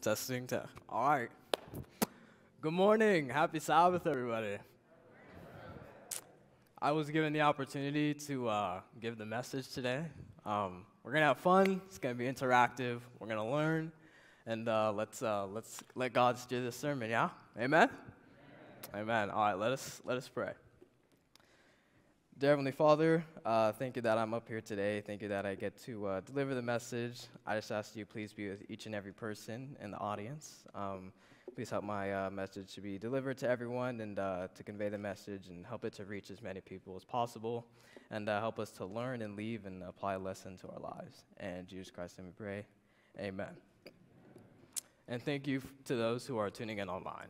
Testing, test. All right. Good morning. Happy Sabbath, everybody. I was given the opportunity to uh, give the message today. Um, we're gonna have fun. It's gonna be interactive. We're gonna learn, and uh, let's uh, let's let God steer this sermon. Yeah. Amen. Amen. All right. Let us let us pray. Dear Heavenly Father, uh, thank you that I'm up here today. Thank you that I get to uh, deliver the message. I just ask you, please be with each and every person in the audience. Um, please help my uh, message to be delivered to everyone and uh, to convey the message and help it to reach as many people as possible and uh, help us to learn and leave and apply a lesson to our lives. And Jesus Christ, and we pray. Amen. And thank you to those who are tuning in online.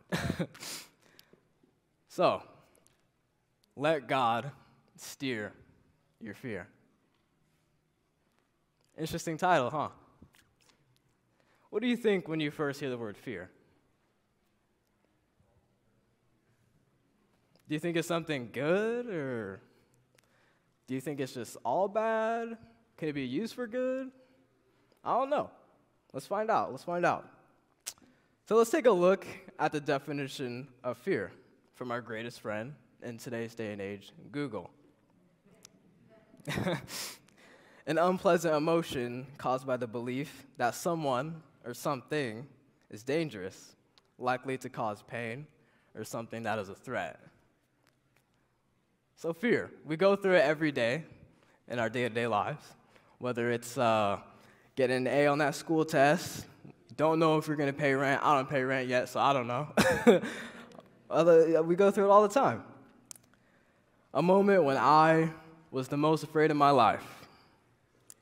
so, let God steer your fear. Interesting title, huh? What do you think when you first hear the word fear? Do you think it's something good or do you think it's just all bad? Can it be used for good? I don't know. Let's find out. Let's find out. So let's take a look at the definition of fear from our greatest friend in today's day and age, Google. An unpleasant emotion caused by the belief that someone or something is dangerous, likely to cause pain, or something that is a threat. So, fear. We go through it every day in our day to day lives, whether it's uh, getting an A on that school test, don't know if you're going to pay rent. I don't pay rent yet, so I don't know. We go through it all the time. A moment when I was the most afraid of my life.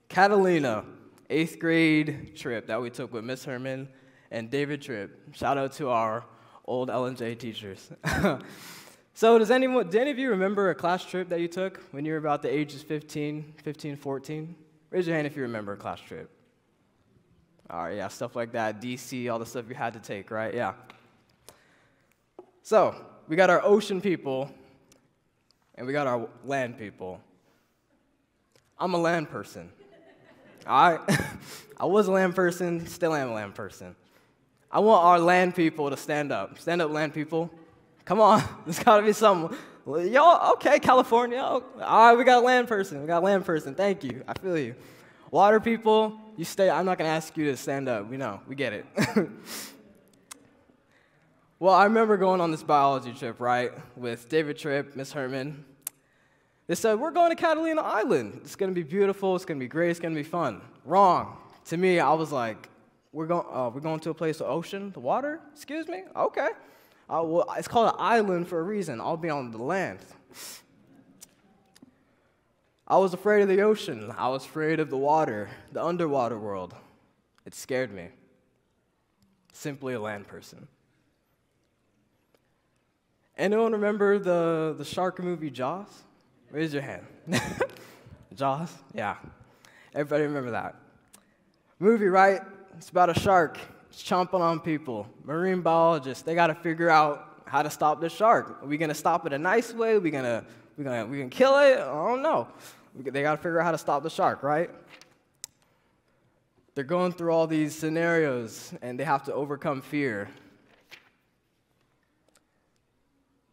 Catalina, eighth grade trip that we took with Miss Herman and David Tripp. Shout out to our old L&J teachers. so does anyone, do any of you remember a class trip that you took when you were about the ages 15, 15, 14? Raise your hand if you remember a class trip. All right, yeah, stuff like that, DC, all the stuff you had to take, right? Yeah. So, we got our ocean people and we got our land people. I'm a land person. Right? I was a land person, still am a land person. I want our land people to stand up. Stand up, land people. Come on, there's gotta be some. Y'all, okay, California. Oh, all right, we got a land person. We got a land person. Thank you. I feel you. Water people, you stay. I'm not gonna ask you to stand up. We know. We get it. well, I remember going on this biology trip, right, with David Tripp, Miss Herman, they said, We're going to Catalina Island. It's going to be beautiful. It's going to be great. It's going to be fun. Wrong. To me, I was like, We're, going, uh, we're going to a place of ocean, the water? Excuse me? Okay. Uh, well, it's called an island for a reason. I'll be on the land. I was afraid of the ocean. I was afraid of the water, the underwater world. It scared me. Simply a land person. Anyone remember the, the shark movie Jaws? Raise your hand. Jaws? Yeah. Everybody remember that. Movie, right? It's about a shark. It's chomping on people. Marine biologists, they got to figure out how to stop the shark. Are we going to stop it a nice way? Are we going to we gonna, we gonna kill it? I don't know. They got to figure out how to stop the shark, right? They're going through all these scenarios and they have to overcome fear.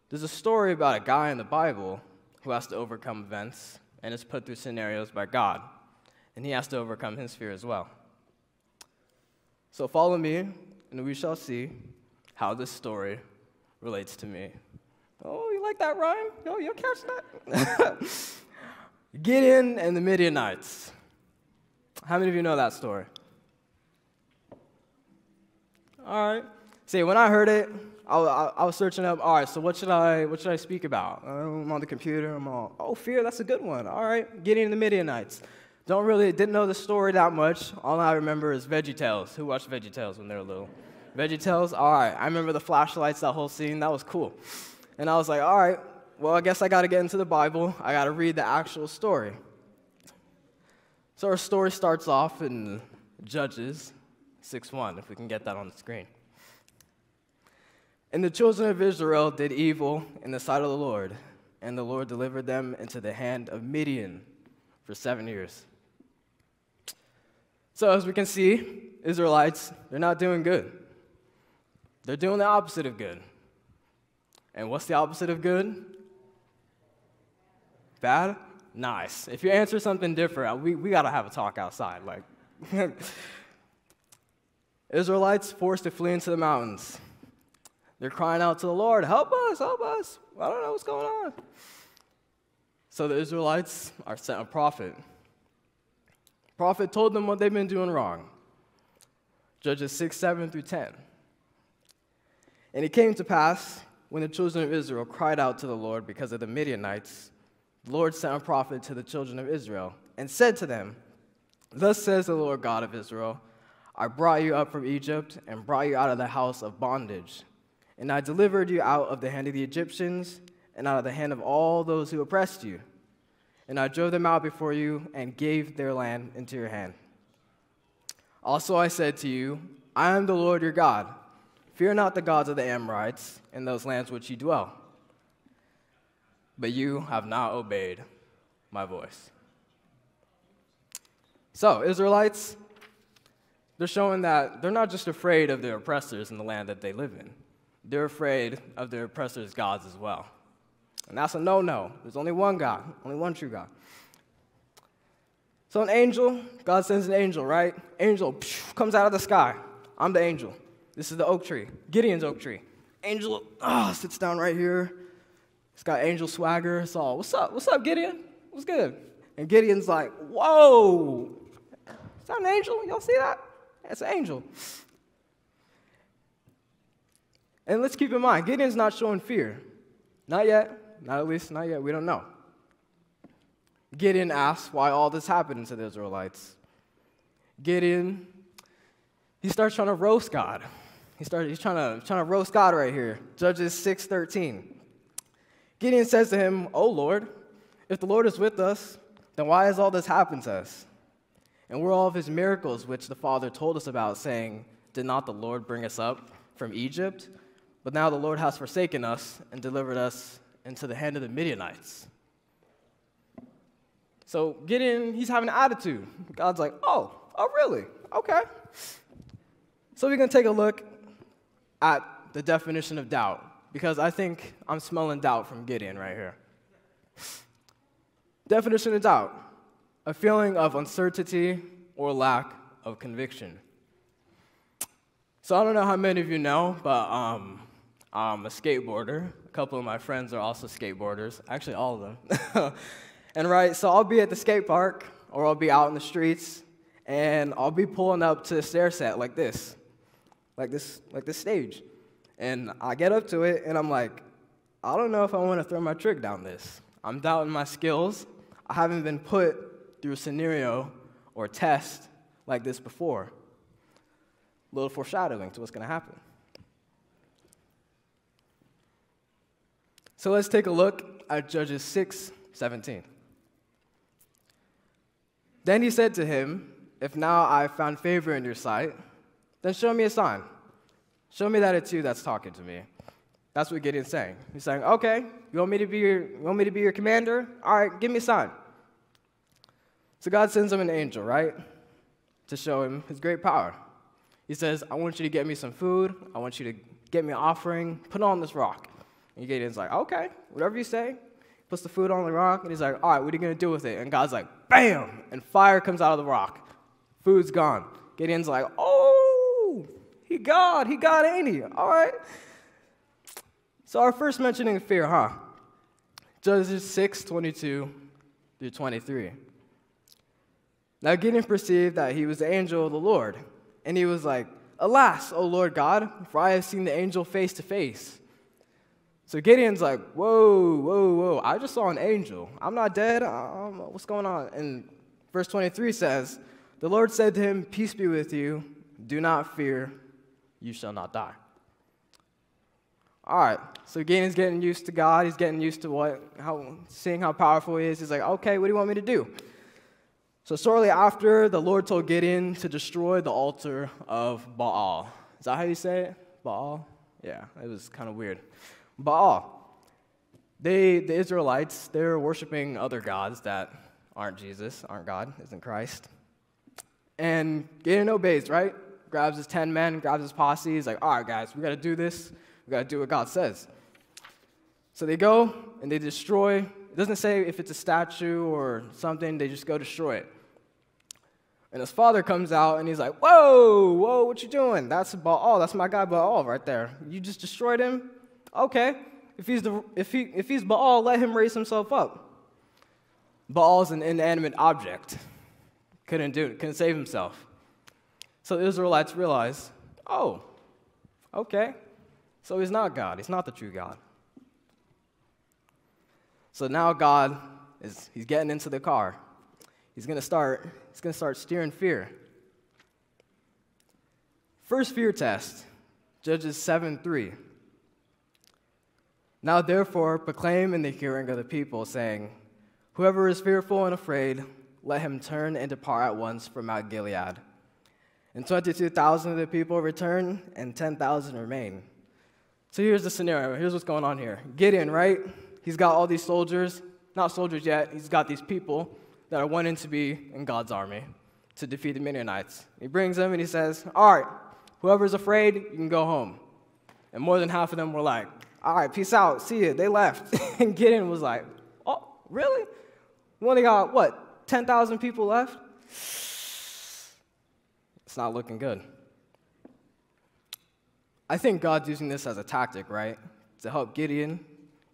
There's a story about a guy in the Bible who has to overcome events and is put through scenarios by God. And he has to overcome his fear as well. So follow me, and we shall see how this story relates to me. Oh, you like that rhyme? Yo, you'll catch that? Gideon and the Midianites. How many of you know that story? All right. See, when I heard it, I, I, was searching up. All right, so what should I what should I speak about? Uh, I'm on the computer. I'm all, oh, fear. That's a good one. All right, Gideon the Midianites. Don't really didn't know the story that much. All I remember is Veggie Tales. Who watched Veggie Tales when they were little? Veggie Tales. All right, I remember the flashlights. That whole scene. That was cool. And I was like, all right, well, I guess I got to get into the Bible. I got to read the actual story. So our story starts off in Judges 6:1. If we can get that on the screen. And the children of Israel did evil in the sight of the Lord, and the Lord delivered them into the hand of Midian for seven years. So, as we can see, Israelites, they're not doing good. They're doing the opposite of good. And what's the opposite of good? Bad? Nice. If you answer something different, we, we got to have a talk outside. Like, Israelites forced to flee into the mountains. They're crying out to the Lord, Help us, help us. I don't know what's going on. So the Israelites are sent a prophet. Prophet told them what they've been doing wrong. Judges 6, 7 through 10. And it came to pass when the children of Israel cried out to the Lord because of the Midianites, the Lord sent a prophet to the children of Israel and said to them, Thus says the Lord God of Israel, I brought you up from Egypt and brought you out of the house of bondage. And I delivered you out of the hand of the Egyptians and out of the hand of all those who oppressed you. And I drove them out before you and gave their land into your hand. Also I said to you, I am the Lord your God. Fear not the gods of the Amorites in those lands which you dwell. But you have not obeyed my voice. So, Israelites, they're showing that they're not just afraid of their oppressors in the land that they live in, they're afraid of their oppressors' gods as well. And that's a no no. There's only one God, only one true God. So, an angel, God sends an angel, right? Angel phew, comes out of the sky. I'm the angel. This is the oak tree, Gideon's oak tree. Angel oh, sits down right here. It's got angel swagger. It's all, what's up? What's up, Gideon? What's good? And Gideon's like, whoa, is that an angel? Y'all see that? That's an angel. And let's keep in mind, Gideon's not showing fear. Not yet. Not at least, not yet. We don't know. Gideon asks why all this happened to the Israelites. Gideon, he starts trying to roast God. He started, he's trying to, trying to roast God right here. Judges 6.13. Gideon says to him, Oh Lord, if the Lord is with us, then why has all this happened to us? And were all of his miracles which the Father told us about, saying, Did not the Lord bring us up from Egypt? But now the Lord has forsaken us and delivered us into the hand of the Midianites. So Gideon, he's having an attitude. God's like, oh, oh, really? Okay. So we're going to take a look at the definition of doubt, because I think I'm smelling doubt from Gideon right here. Definition of doubt a feeling of uncertainty or lack of conviction. So I don't know how many of you know, but um, I'm a skateboarder. A couple of my friends are also skateboarders, actually, all of them. and right, so I'll be at the skate park or I'll be out in the streets and I'll be pulling up to a stair set like this, like this, like this stage. And I get up to it and I'm like, I don't know if I want to throw my trick down this. I'm doubting my skills. I haven't been put through a scenario or test like this before. A little foreshadowing to what's going to happen. So let's take a look at Judges 6 17. Then he said to him, If now I have found favor in your sight, then show me a sign. Show me that it's you that's talking to me. That's what Gideon's saying. He's saying, Okay, you want me to be your, you want me to be your commander? All right, give me a sign. So God sends him an angel, right? To show him his great power. He says, I want you to get me some food. I want you to get me an offering. Put on this rock. And Gideon's like, okay, whatever you say. Puts the food on the rock, and he's like, all right, what are you going to do with it? And God's like, bam! And fire comes out of the rock. Food's gone. Gideon's like, oh, he God, he God, ain't he? All right. So our first mentioning of fear, huh? Judges 6, 22 through 23. Now Gideon perceived that he was the angel of the Lord, and he was like, Alas, O Lord God, for I have seen the angel face to face. So Gideon's like, whoa, whoa, whoa, I just saw an angel. I'm not dead. Um, what's going on? And verse 23 says, The Lord said to him, Peace be with you. Do not fear. You shall not die. All right, so Gideon's getting used to God. He's getting used to what, how, seeing how powerful he is. He's like, okay, what do you want me to do? So shortly after, the Lord told Gideon to destroy the altar of Baal. Is that how you say it? Baal? Yeah, it was kind of weird. Baal. They, the Israelites, they're worshiping other gods that aren't Jesus, aren't God, isn't Christ. And Gideon obeys, right? grabs his 10 men, grabs his posse. He's like, all right, guys, we got to do this. We got to do what God says. So they go and they destroy. It doesn't say if it's a statue or something, they just go destroy it. And his father comes out and he's like, Whoa, whoa, what you doing? That's Baal. That's my guy Baal right there. You just destroyed him? Okay. If he's, the, if, he, if he's Baal, let him raise himself up. Baal's an inanimate object. Couldn't do it, couldn't save himself. So the Israelites realize, oh, okay. So he's not God. He's not the true God. So now God is he's getting into the car. He's gonna start, he's gonna start steering fear. First fear test, Judges 7 3. Now therefore proclaim in the hearing of the people, saying, Whoever is fearful and afraid, let him turn and depart at once from Mount Gilead. And 22,000 of the people return, and 10,000 remain. So here's the scenario. Here's what's going on here. Gideon, right? He's got all these soldiers, not soldiers yet, he's got these people that are wanting to be in God's army to defeat the Midianites. He brings them and he says, All right, whoever's afraid, you can go home. And more than half of them were like, All right, peace out, see you. They left. and Gideon was like, Oh, really? We only got, what, 10,000 people left? It's not looking good. I think God's using this as a tactic, right? To help Gideon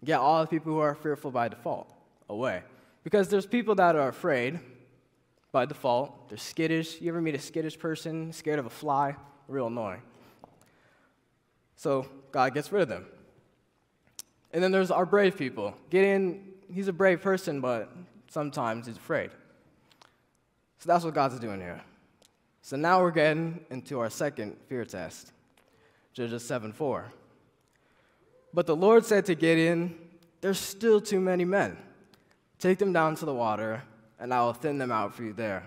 get all the people who are fearful by default away. Because there's people that are afraid by default. They're skittish. You ever meet a skittish person, scared of a fly? Real annoying. So God gets rid of them. And then there's our brave people. Gideon, he's a brave person, but sometimes he's afraid. So that's what God's doing here. So now we're getting into our second fear test, Judges 7 4. But the Lord said to Gideon, There's still too many men. Take them down to the water, and I will thin them out for you there.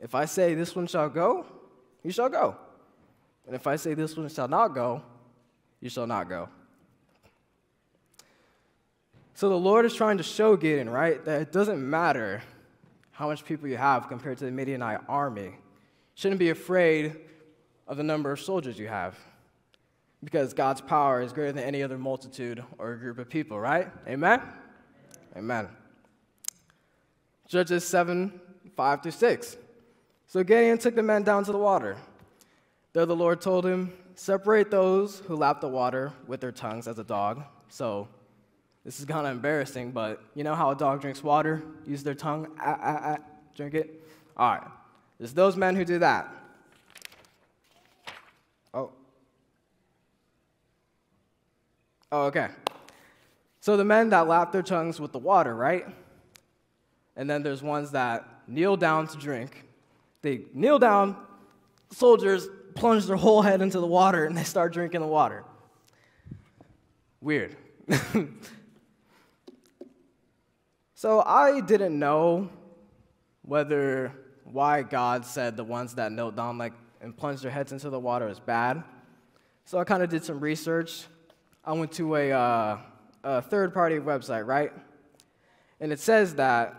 If I say this one shall go, you shall go. And if I say this one shall not go, you shall not go. So the Lord is trying to show Gideon, right, that it doesn't matter how much people you have compared to the Midianite army. You shouldn't be afraid of the number of soldiers you have because God's power is greater than any other multitude or group of people, right? Amen? Amen. Judges 7 5 through 6. So Gideon took the men down to the water. There the Lord told him, Separate those who lap the water with their tongues as a dog. So this is kind of embarrassing, but you know how a dog drinks water? Use their tongue, ah, ah, ah, drink it? All right. It's those men who do that. Oh. Oh, okay. So the men that lap their tongues with the water, right? And then there's ones that kneel down to drink. They kneel down, soldiers plunge their whole head into the water and they start drinking the water. Weird. So I didn't know whether why God said the ones that knelt down like and plunged their heads into the water is bad. So I kind of did some research. I went to a, uh, a third-party website, right? And it says that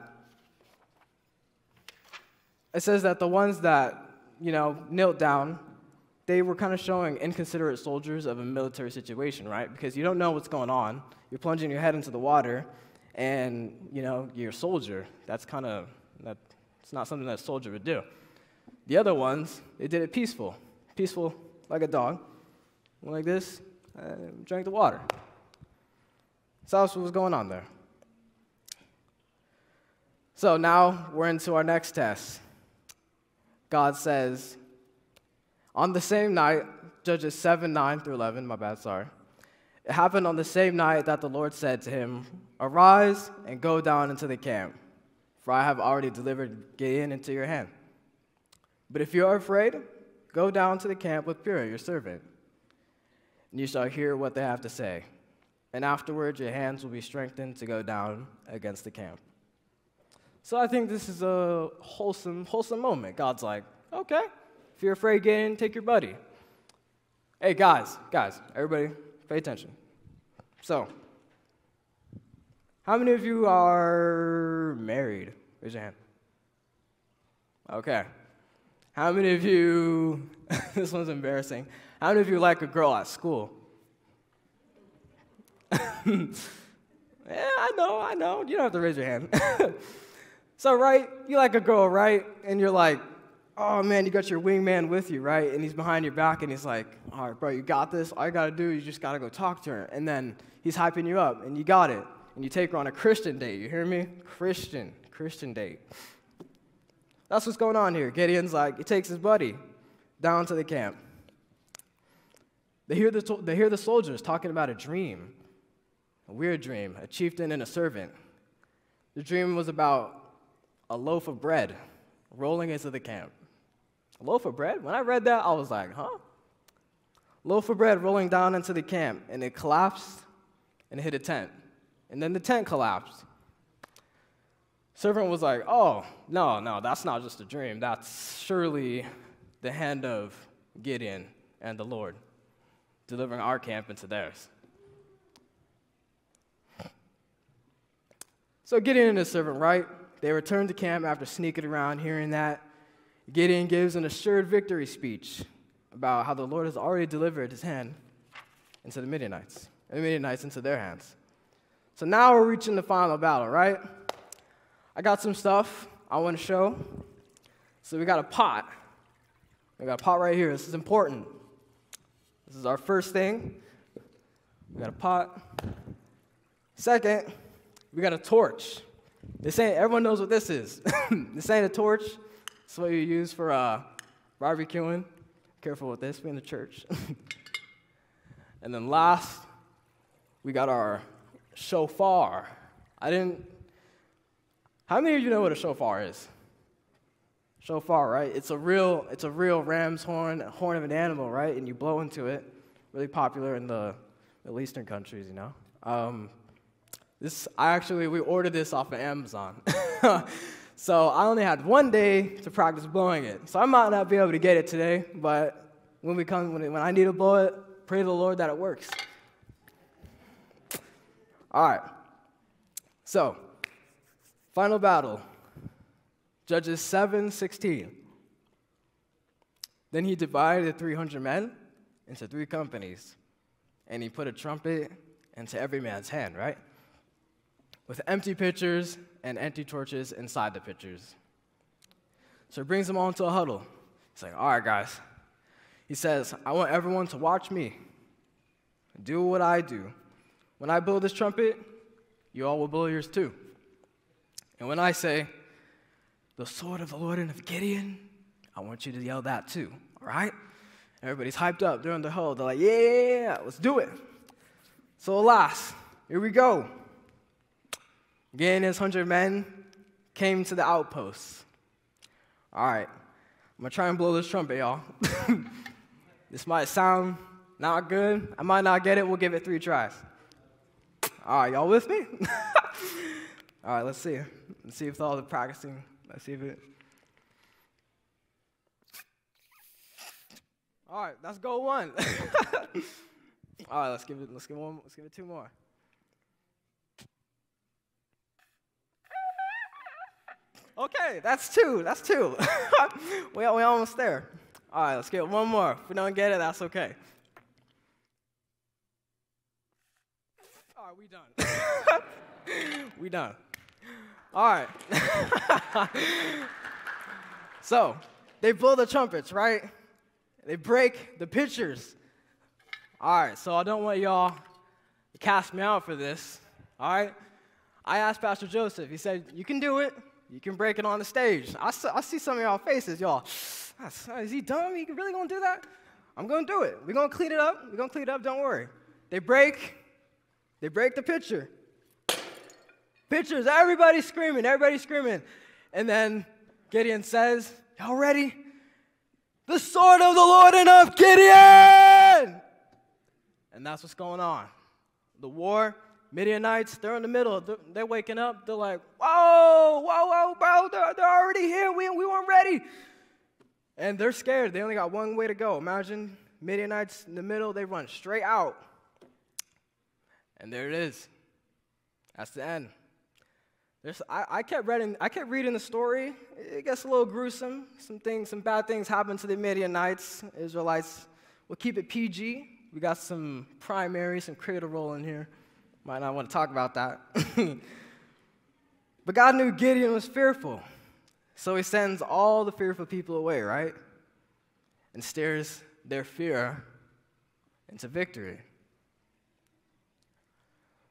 it says that the ones that you know knelt down, they were kind of showing inconsiderate soldiers of a military situation, right? Because you don't know what's going on. You're plunging your head into the water, and you know you're a soldier. That's kind of that. It's not something that a soldier would do. The other ones, they did it peaceful, peaceful like a dog, went like this, and drank the water. So that's what was going on there. So now we're into our next test. God says, on the same night, Judges 7, 9 through 11, my bad, sorry. It happened on the same night that the Lord said to him, Arise and go down into the camp, for I have already delivered Gideon into your hand. But if you are afraid, go down to the camp with Purah, your servant, and you shall hear what they have to say. And afterwards, your hands will be strengthened to go down against the camp. So I think this is a wholesome, wholesome moment. God's like, okay, if you're afraid, in, take your buddy. Hey, guys, guys, everybody, Pay attention. So, how many of you are married? Raise your hand. Okay. How many of you, this one's embarrassing, how many of you like a girl at school? yeah, I know, I know. You don't have to raise your hand. so, right, you like a girl, right? And you're like, oh man, you got your wingman with you, right? And he's behind your back and he's like, all right, bro, you got this. All you got to do is you just got to go talk to her. And then he's hyping you up and you got it. And you take her on a Christian date. You hear me? Christian, Christian date. That's what's going on here. Gideon's like, he takes his buddy down to the camp. They hear the, they hear the soldiers talking about a dream, a weird dream, a chieftain and a servant. The dream was about a loaf of bread rolling into the camp. Loaf of bread? When I read that, I was like, huh? Loaf of bread rolling down into the camp, and it collapsed and hit a tent. And then the tent collapsed. Servant was like, Oh, no, no, that's not just a dream. That's surely the hand of Gideon and the Lord delivering our camp into theirs. So Gideon and his servant, right? They returned to camp after sneaking around, hearing that. Gideon gives an assured victory speech about how the Lord has already delivered his hand into the Midianites, and the Midianites into their hands. So now we're reaching the final battle, right? I got some stuff I want to show. So we got a pot. We got a pot right here. This is important. This is our first thing. We got a pot. Second, we got a torch. This ain't, everyone knows what this is. this ain't a torch. It's what you use for uh, barbecuing. Careful with this, we in the church. and then last, we got our shofar. I didn't how many of you know what a shofar is? Shofar, right? It's a real, it's a real ram's horn, horn of an animal, right? And you blow into it. Really popular in the Middle Eastern countries, you know. Um, this, I actually, we ordered this off of Amazon. so I only had one day to practice blowing it. So I might not be able to get it today, but when we come, when, I need to blow it, pray to the Lord that it works. All right. So Final battle. Judges 7 16. Then he divided the 300 men into three companies, and he put a trumpet into every man's hand, right? With empty pitchers and empty torches inside the pitchers. So he brings them all into a huddle. He's like, all right, guys. He says, I want everyone to watch me, do what I do. When I blow this trumpet, you all will blow yours too. And when I say, the sword of the Lord and of Gideon, I want you to yell that too, all right? Everybody's hyped up during the huddle. They're like, yeah, let's do it. So, alas, here we go. Again, his hundred men came to the outposts. All right, I'm gonna try and blow this trumpet, y'all. this might sound not good. I might not get it. We'll give it three tries. All right, y'all with me? All right, let's see. Let's see if all the practicing, let's see if it. All right, that's goal one. all right, let's give it. Let's give one. Let's give it two more. Okay, that's two. That's two. we we almost there. All right, let's get one more. If we don't get it, that's okay. All right, we done. we done. All right. so they blow the trumpets, right? They break the pitchers. All right, so I don't want y'all to cast me out for this. All right? I asked Pastor Joseph, he said, You can do it. You can break it on the stage. I, I see some of y'all faces, y'all. Is he dumb? He really gonna do that? I'm gonna do it. We're gonna clean it up. We're gonna clean it up, don't worry. They break, they break the pitcher. Pictures, everybody screaming, everybody screaming. And then Gideon says, Y'all ready? The sword of the Lord and of Gideon! And that's what's going on. The war, Midianites, they're in the middle. They're, they're waking up. They're like, Whoa, whoa, whoa, bro, they're, they're already here. We, we weren't ready. And they're scared. They only got one way to go. Imagine Midianites in the middle, they run straight out. And there it is. That's the end. There's, I, I, kept reading, I kept reading the story. It gets a little gruesome. Some things, some bad things happen to the Midianites. Israelites. We'll keep it PG. We got some primary, some cradle roll in here. Might not want to talk about that. but God knew Gideon was fearful. So he sends all the fearful people away, right? And steers their fear into victory.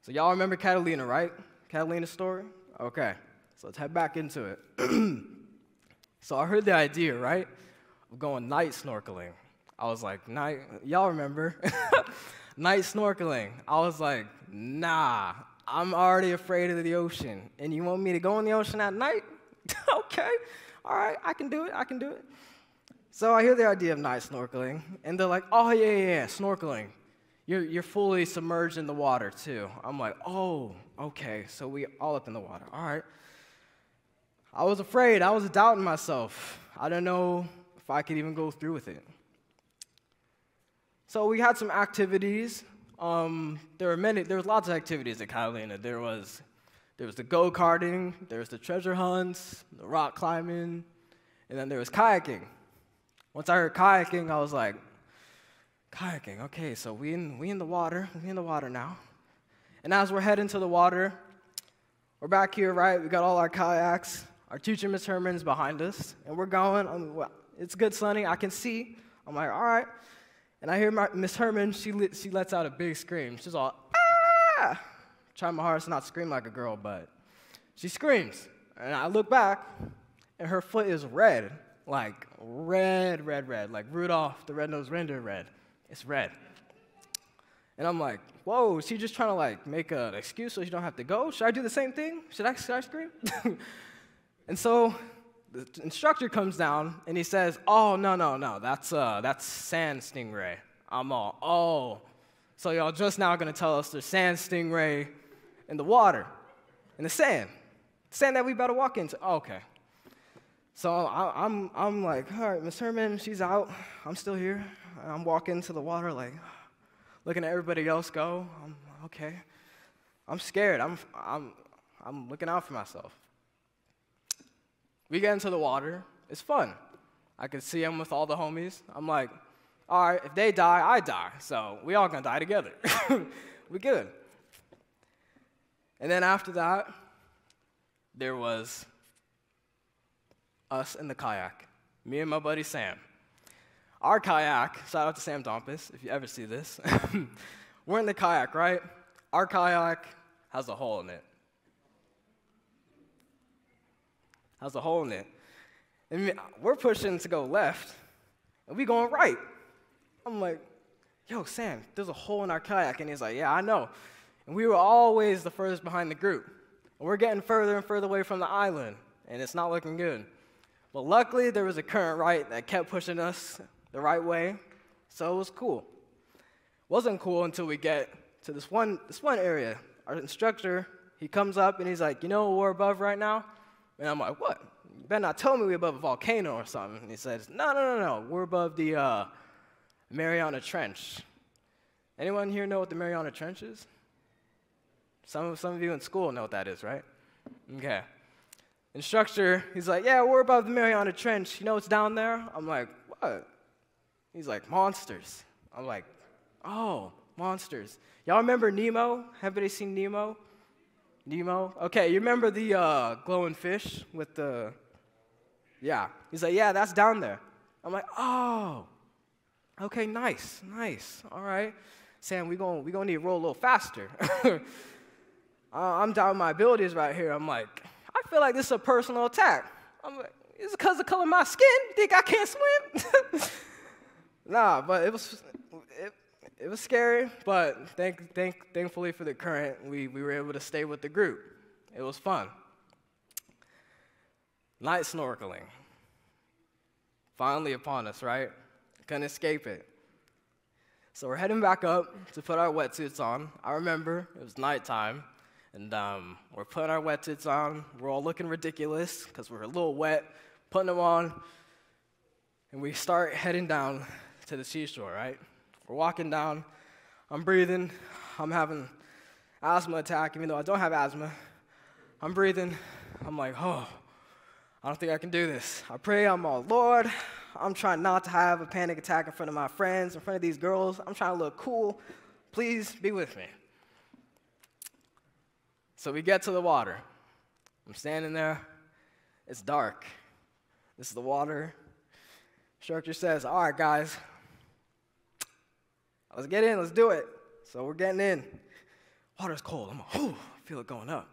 So, y'all remember Catalina, right? Catalina's story? Okay, so let's head back into it. so, I heard the idea, right, of going night snorkeling. I was like, night, y'all remember? night snorkeling. I was like, nah, I'm already afraid of the ocean. And you want me to go in the ocean at night? okay, all right, I can do it, I can do it. So I hear the idea of night snorkeling, and they're like, oh, yeah, yeah, yeah, snorkeling. You're, you're fully submerged in the water, too. I'm like, oh, okay, so we all up in the water. All right. I was afraid. I was doubting myself. I didn't know if I could even go through with it. So we had some activities. Um, there were many. There was lots of activities at Catalina. There was, there was the go karting. There was the treasure hunts, the rock climbing, and then there was kayaking. Once I heard kayaking, I was like, kayaking. Okay, so we in we in the water. We in the water now. And as we're heading to the water, we're back here, right? We got all our kayaks. Our teacher, Miss Herman's behind us, and we're going. I'm, it's good sunny. I can see. I'm like, all right. And I hear Miss Herman, she, she lets out a big scream. She's all, ah! Trying my hardest not to scream like a girl, but she screams. And I look back, and her foot is red. Like red, red, red. Like Rudolph the red-nosed reindeer red. It's red. And I'm like, whoa, is she just trying to like make an excuse so she don't have to go? Should I do the same thing? Should I, should I scream? and so the instructor comes down and he says, "Oh no no no, that's uh that's sand stingray." I'm all, "Oh, so y'all just now gonna tell us there's sand stingray in the water, in the sand, sand that we better walk into?" Oh, okay. So I, I'm I'm like, all right, Miss Herman, she's out. I'm still here. I'm walking to the water, like looking at everybody else go. I'm okay. I'm scared. I'm I'm I'm looking out for myself. We get into the water. It's fun. I can see them with all the homies. I'm like, all right, if they die, I die. So we all gonna die together. we good. And then after that, there was us in the kayak, me and my buddy Sam. Our kayak, shout out to Sam Dompus if you ever see this. We're in the kayak, right? Our kayak has a hole in it. Has a hole in it. And we're pushing to go left, and we going right. I'm like, yo, Sam, there's a hole in our kayak. And he's like, yeah, I know. And we were always the furthest behind the group. And we're getting further and further away from the island, and it's not looking good. But luckily, there was a current right that kept pushing us the right way, so it was cool. Wasn't cool until we get to this one, this one area. Our instructor, he comes up and he's like, you know what we're above right now? And I'm like, what? You better not tell me we're above a volcano or something. And he says, no, no, no, no. We're above the uh, Mariana Trench. Anyone here know what the Mariana Trench is? Some, of, some of you in school know what that is, right? Okay. Instructor, he's like, yeah, we're above the Mariana Trench. You know what's down there? I'm like, what? He's like, monsters. I'm like, oh, monsters. Y'all remember Nemo? Have anybody seen Nemo? Nemo? Okay, you remember the uh, glowing fish with the. Yeah. He's like, yeah, that's down there. I'm like, oh, okay, nice, nice. All right. Sam, we're going we gonna need to roll a little faster. uh, I'm down my abilities right here. I'm like, I feel like this is a personal attack. I'm like, is it because of the color of my skin? Think I can't swim? nah, but it was, it, was scary, but thank, thank, thankfully for the current, we, we were able to stay with the group. It was fun. Night snorkeling. Finally upon us, right? Couldn't escape it. So we're heading back up to put our wetsuits on. I remember it was nighttime, and um, we're putting our wetsuits on. We're all looking ridiculous because we're a little wet, putting them on, and we start heading down to the seashore, right? We're walking down. I'm breathing. I'm having asthma attack, even though I don't have asthma. I'm breathing. I'm like, oh, I don't think I can do this. I pray, I'm all, Lord, I'm trying not to have a panic attack in front of my friends, in front of these girls. I'm trying to look cool. Please be with me. So we get to the water. I'm standing there. It's dark. This is the water. Instructor says, All right, guys, let's get in, let's do it. So we're getting in. Water's cold. I'm like, I feel it going up.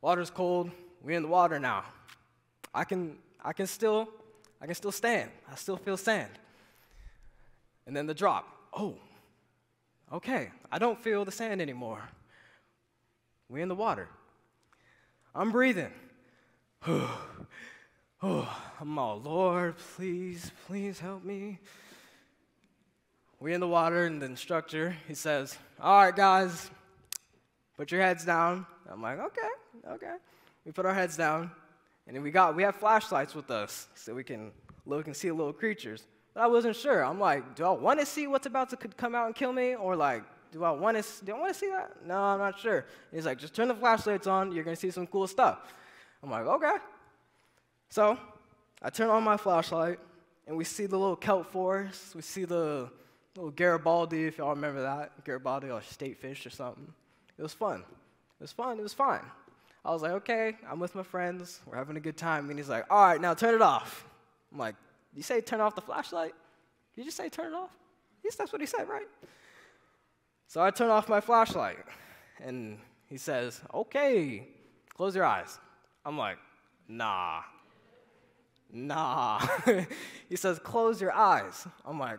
Water's cold. We're in the water now. I can, I can still, I can still stand. I still feel sand. And then the drop. Oh, okay. I don't feel the sand anymore. We're in the water. I'm breathing. oh, I'm all, Lord, please, please help me. We're in the water, and the instructor, he says, All right, guys, put your heads down. I'm like, Okay, okay. We put our heads down, and then we got, we have flashlights with us so we can look and see little creatures. But I wasn't sure. I'm like, do I want to see what's about to come out and kill me? Or like, do I want to, do I want to see that? No, I'm not sure. And he's like, just turn the flashlights on. You're going to see some cool stuff. I'm like, okay. So I turn on my flashlight, and we see the little kelp forest. We see the little Garibaldi, if y'all remember that. Garibaldi or state fish or something. It was fun. It was fun. It was fine. I was like, okay, I'm with my friends. We're having a good time. And he's like, all right, now turn it off. I'm like, you say turn off the flashlight? Did you just say turn it off? Yes, that's what he said, right? So I turn off my flashlight. And he says, okay, close your eyes. I'm like, nah. Nah. he says, close your eyes. I'm like,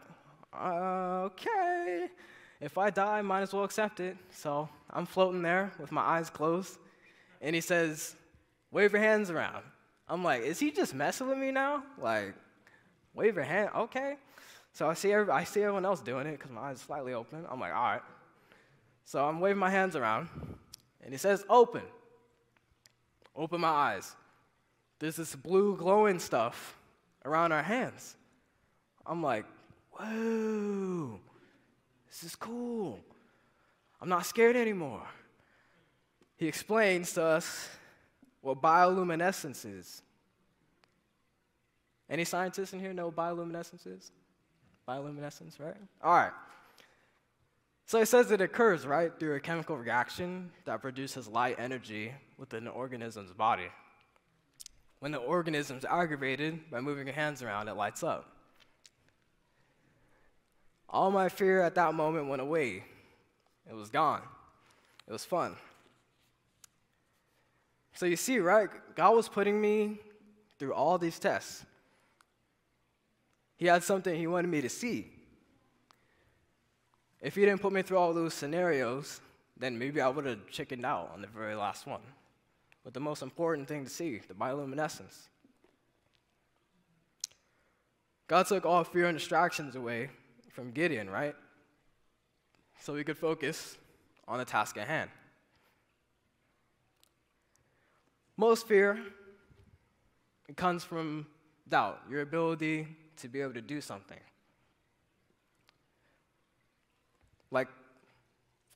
okay. If I die, might as well accept it. So I'm floating there with my eyes closed. And he says, wave your hands around. I'm like, is he just messing with me now? Like, wave your hand, okay. So I see, I see everyone else doing it because my eyes are slightly open. I'm like, all right. So I'm waving my hands around, and he says, open. Open my eyes. There's this blue glowing stuff around our hands. I'm like, whoa, this is cool. I'm not scared anymore. He explains to us what bioluminescence is. Any scientists in here know what bioluminescence is? Bioluminescence, right? All right. So it says it occurs, right, through a chemical reaction that produces light energy within an organism's body. When the organism's aggravated by moving your hands around, it lights up. All my fear at that moment went away. It was gone. It was fun. So you see, right? God was putting me through all these tests. He had something He wanted me to see. If He didn't put me through all those scenarios, then maybe I would have chickened out on the very last one. But the most important thing to see, the bioluminescence. God took all fear and distractions away from Gideon, right? So we could focus on the task at hand. Most fear comes from doubt, your ability to be able to do something. Like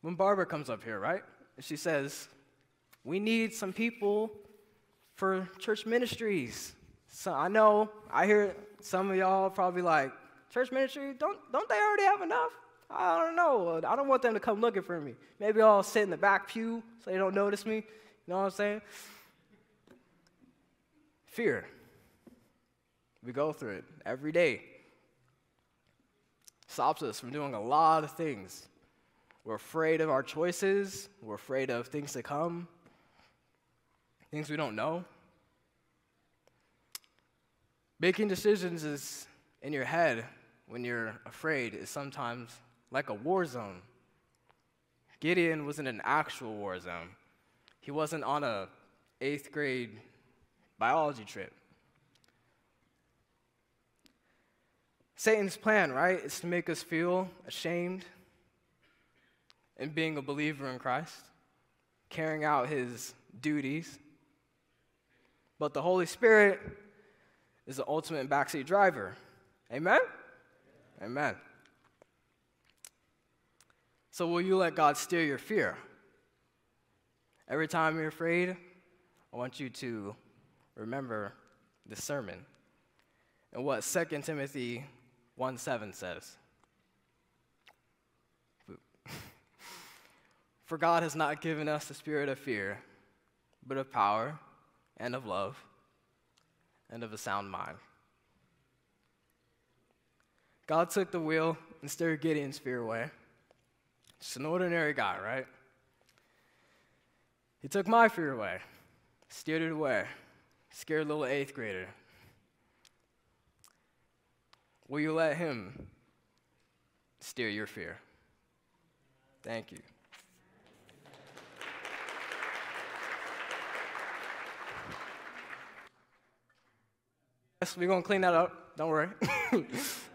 when Barbara comes up here, right? She says, We need some people for church ministries. So I know, I hear some of y'all probably like, church ministry, don't, don't they already have enough? I don't know. I don't want them to come looking for me. Maybe I'll sit in the back pew so they don't notice me. You know what I'm saying? Fear. We go through it every day. Stops us from doing a lot of things. We're afraid of our choices. We're afraid of things to come, things we don't know. Making decisions is in your head when you're afraid is sometimes like a war zone. Gideon was in an actual war zone. He wasn't on a eighth grade biology trip. Satan's plan, right, is to make us feel ashamed in being a believer in Christ, carrying out his duties. But the Holy Spirit is the ultimate backseat driver. Amen? Amen. So, will you let God steer your fear? Every time you're afraid, I want you to remember the sermon and what 2 Timothy 1 7 says. For God has not given us the spirit of fear, but of power and of love and of a sound mind. God took the wheel and steered Gideon's fear away. Just an ordinary guy, right? He took my fear away, steered it away, scared a little eighth grader. Will you let him steer your fear? Thank you. Yes, we're going to clean that up. Don't worry.